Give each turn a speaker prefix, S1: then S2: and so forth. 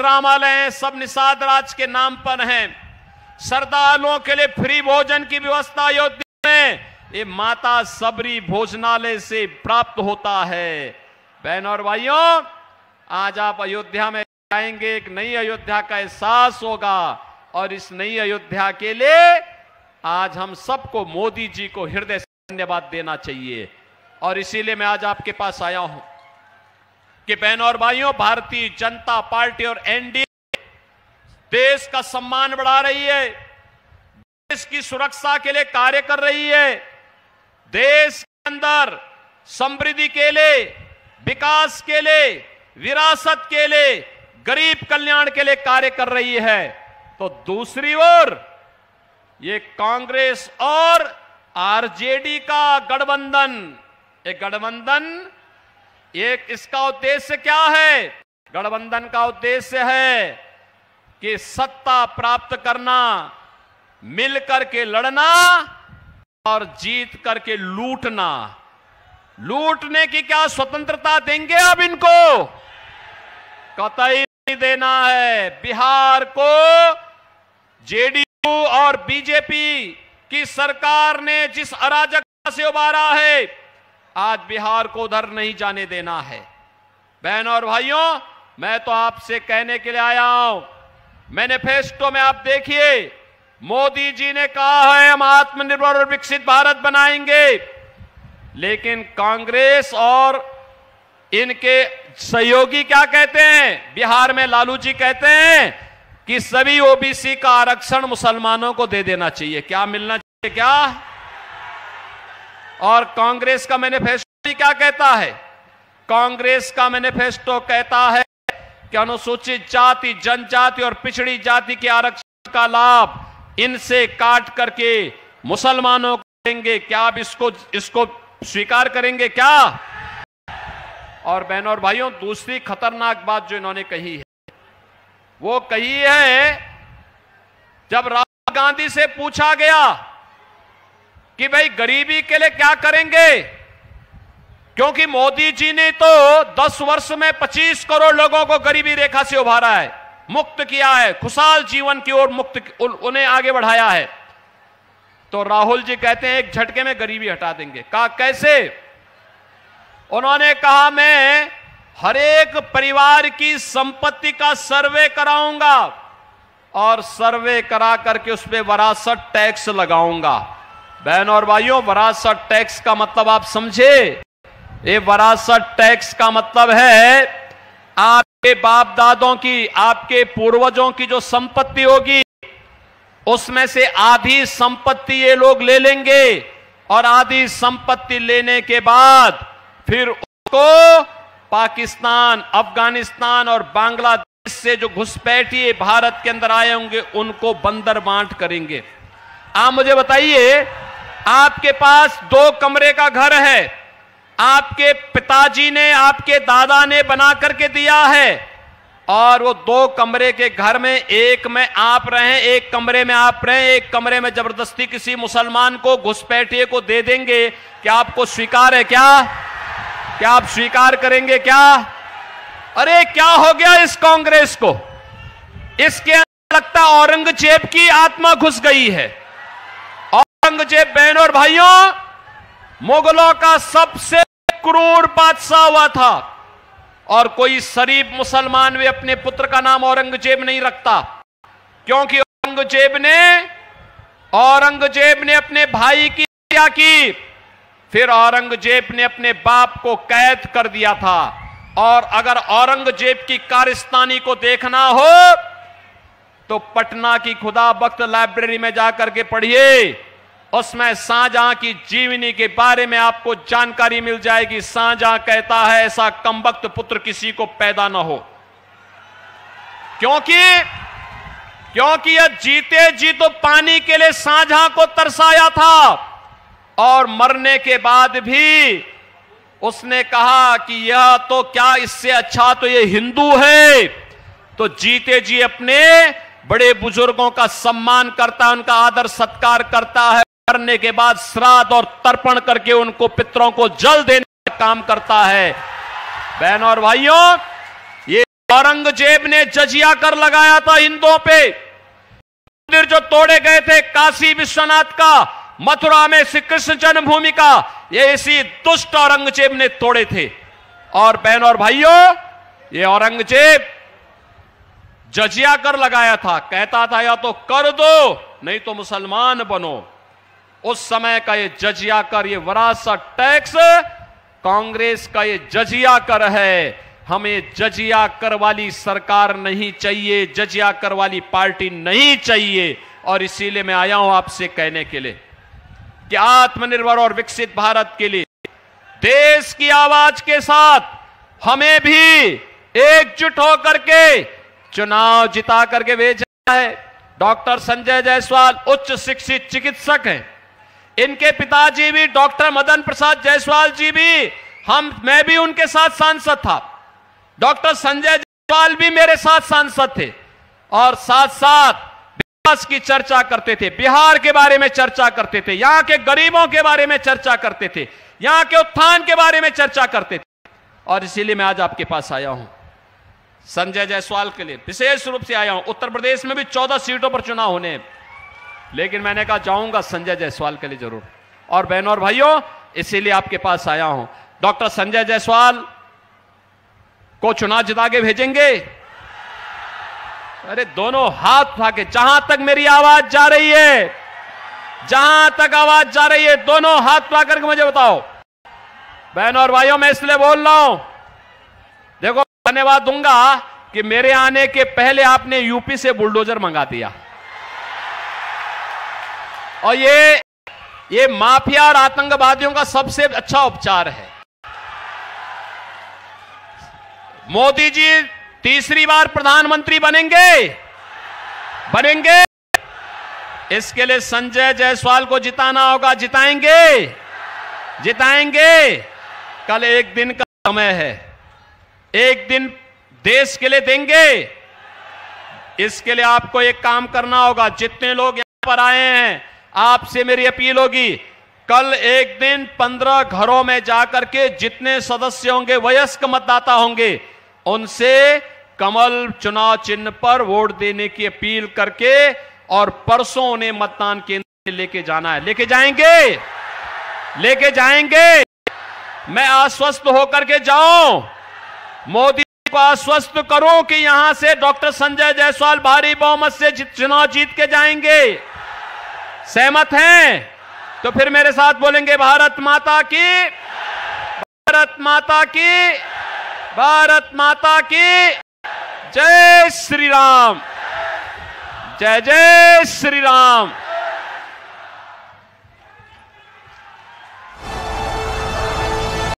S1: रामालय सब निषाद राज के नाम पर हैं। श्रद्धालुओं के लिए फ्री भोजन की व्यवस्था अयोध्या में। ये माता सबरी भोजनालय से प्राप्त होता है। बहन और भाइयों, आज आप अयोध्या में जाएँगे, एक नई अयोध्या का एहसास होगा। और इस नई अयोध्या के लिए आज हम सबको मोदी जी को हृदय से धन्यवाद देना चाहिए। और इसीलिए मैं आज आपके पास आया हूँ। कि बहनों और भाइयों, भारतीय जनता पार्टी और एनडीए देश का सम्मान बढ़ा रही है। देश की सुरक्षा के लिए कार्य कर रही है। देश के अंदर समृद्धि के लिए, विकास के लिए, विरासत के लिए, गरीब कल्याण के लिए कार्य कर रही है। तो दूसरी ओर ये कांग्रेस और आरजेडी का गठबंधन एक गठबंधन एक इसका उद्देश्य क्या है? गठबंधन का उद्देश्य है कि सत्ता प्राप्त करना, मिलकर के लड़ना और जीत करके लूटना। लूटने की क्या स्वतंत्रता देंगे अब इनको? कतई नहीं देना है। बिहार को जेडीयू और बीजेपी की सरकार ने जिस अराजकता से उबारा है आज बिहार को उधर नहीं जाने देना है। बहन और भाइयों, मैं तो आपसे कहने के लिए आया हूँ। मैनिफेस्टो में आप देखिए, मोदी जी ने कहा है, हम आत्मनिर्भर और विकसित भारत बनाएँगे। लेकिन कांग्रेस और इनके सहयोगी क्या कहते हैं? बिहार में लालू जी कहते हैं कि सभी ओबीसी का आरक्षण मुसलमानों को दे देना चाहिए। क्या मिलना चाहिए क्या? और कांग्रेस का मैनिफेस्टो क्या कहता है? कांग्रेस का मैनिफेस्टो कहता है कि अनुसूचित जाति, जनजाति और पिछड़ी जाति के आरक्षण का लाभ इनसे काट करके मुसलमानों को देंगे। क्या आप इसको इसको स्वीकार करेंगे क्या? और बहनों और भाइयों, दूसरी खतरनाक बात जो इन्होंने कही है, वो कही है, जब राहुल गांधी से पूछा गया कि भाई गरीबी के लिए क्या करेंगे? क्योंकि मोदी जी ने तो 10 वर्ष में 25 करोड़ लोगों को गरीबी रेखा से उभारा है, मुक्त किया है, खुशहाल जीवन की ओर मुक्त उन्हें आगे बढ़ाया है। तो राहुल जी कहते हैं, एक झटके में गरीबी हटा देंगे। कहा कैसे? उन्होंने कहा, मैं हर एक परिवार की संपत्ति का सर्वे कराऊँगा और सर्वे करा करके उस पर वरासत टैक्स लगाऊँगा। बहन और भाइयों, वरासत टैक्स का मतलब आप समझे। ये वरासत टैक्स का मतलब है, आपके बाप दादों की, आपके पूर्वजों की जो संपत्ति होगी, उसमें से आधी संपत्ति ये लोग ले लेंगे और आधी संपत्ति लेने के बाद फिर उसको पाकिस्तान, अफ़गानिस्तान और बांग्लादेश से जो घुसपैठिए भारत के अंदर आए होंगे, उनको बंदर बांट करेंगे। आप मुझे बताइए आपके पास दो कमरे का घर है। आपके पिताजी ने, आपके दादा ने बना करके दिया है। और वो दो कमरे के घर में, एक में आप रहे, एक कमरे में आप रहे, एक कमरे में ज़बरदस्ती किसी मुसलमान को, घुसपैठिए को दे देंगे। क्या आपको स्वीकार है क्या? क्या आप स्वीकार करेंगे क्या? अरे, क्या हो गया इस कांग्रेस को? इसके लगता औरंगज़ेब की आत्मा घुस गई है। औरंगज़ेब बहनों और भाइयों, मुगलों का सबसे क्रूर बादशाह हुआ था। और कोई शरीफ मुसलमान भी अपने पुत्र का नाम औरंगज़ेब नहीं रखता। क्योंकि औरंगज़ेब ने औरंगज़ेब ने अपने भाई की हत्या की। फिर औरंगज़ेब ने अपने बाप को कैद कर दिया था। और अगर औरंगज़ेब की कारिस्तानी को देखना हो तो पटना की खुदा बख्त लाइब्रेरी में जाकर के पढ़िए। उसमें शाहजहां की जीवनी के बारे में आपको जानकारी मिल जाएगी। शाहजहां कहता है, ऐसा कमबख्त पुत्र किसी को पैदा ना हो। क्योंकि क्योंकि यह जीते जी तो पानी के लिए शाहजहां को तरसाया था और मरने के बाद भी उसने कहा कि यह तो क्या इससे अच्छा तो ये हिंदू है? तो जीते जी अपने बड़े बुज़ुर्गों का सम्मान करता है, उनका आदर सत्कार करता है। करने के बाद श्राद्ध और तर्पण करके उनको पितरों को जल देने का काम करता है। बहन और भाइयों, ये औरंगज़ेब ने जजिया कर लगाया था हिंदुओं पे। मंदिर जो तोड़े गए थे, काशी विश्वनाथ का, मथुरा में श्री कृष्ण जन्मभूमि का, ये इसी दुष्ट औरंगज़ेब ने तोड़े थे। और बहन और भाइयों, ये औरंगज़ेब जजिया कर लगाया था। कहता था, या तो कर दो, नहीं तो मुसलमान बनो। उस समय का ये जजिया कर, ये वरासत टैक्स, कांग्रेस का ये जजिया कर है। हमें जजिया कर वाली सरकार नहीं चाहिए, जजिया कर वाली पार्टी नहीं चाहिए। और इसीलिए मैं आया हूँ आपसे कहने के लिए कि आत्मनिर्भर और विकसित भारत के लिए देश की आवाज़ के साथ हमें भी एकजुट होकर के चुनाव जिता करके भेजा है। डॉक्टर संजय जायसवाल उच्च शिक्षित चिकित्सक हैं। इनके पिताजी भी, डॉक्टर मदन प्रसाद जायसवाल जी भी, हम, मैं भी उनके साथ सांसद था। डॉक्टर संजय जायसवाल भी मेरे साथ सांसद थे और साथ साथ विकास की चर्चा करते थे, बिहार के बारे में चर्चा करते थे, यहाँ के गरीबों के बारे में चर्चा करते थे, यहाँ के उत्थान के बारे में चर्चा करते थे। और इसीलिए मैं आज आपके पास आया हूँ, संजय जायसवाल के लिए। विशेष रूप से आया हूँ। उत्तर प्रदेश में भी चौदह सीटों पर चुनाव होने हैं। लेकिन मैंने कहा, जाऊँगा संजय जायसवाल के लिए ज़रूर। और बहनों और भाइयों, इसीलिए आपके पास आया हूँ। डॉक्टर संजय जायसवाल को चुनाव जिता के भेजेंगे। अरे, दोनों हाथ उठा के, जहाँ तक मेरी आवाज़ जा रही है, जहाँ तक आवाज़ जा रही है, दोनों हाथ उठा करके मुझे बताओ। बहनों और भाइयों, मैं इसलिए बोल रहा हूँ, देखो, धन्यवाद दूँगा कि मेरे आने के पहले आपने यूपी से बुलडोजर मंगा दिया। और ये ये माफिया और आतंकवादियों का सबसे अच्छा उपचार है। मोदी जी तीसरी बार प्रधानमंत्री बनेंगे। बनेंगे। इसके लिए संजय जायसवाल को जिताना होगा। जिताएँगे। जिताएँगे। कल एक दिन का समय है। एक दिन देश के लिए देंगे। इसके लिए आपको एक काम करना होगा। जितने लोग यहाँ पर आए हैं आपसे मेरी अपील होगी, कल एक दिन पंद्रह घरों में जाकर के जितने सदस्य होंगे, वयस्क मतदाता होंगे, उनसे कमल चुनाव चिन्ह पर वोट देने की अपील करके और परसों उन्हें मतदान केंद्र लेके जाना है। लेके जाएँगे? लेके जाएँगे? मैं आश्वस्त होकर के जाऊँ। मोदी को आश्वस्त करूँ कि यहाँ से डॉक्टर संजय जायसवाल, भारी बहुमत से चुनाव जीत के जाएँगे। सहमत हैं? तो फिर मेरे साथ बोलेंगे, भारत माता की, भारत माता की, भारत माता की, जय श्री राम। जय जय श्री राम।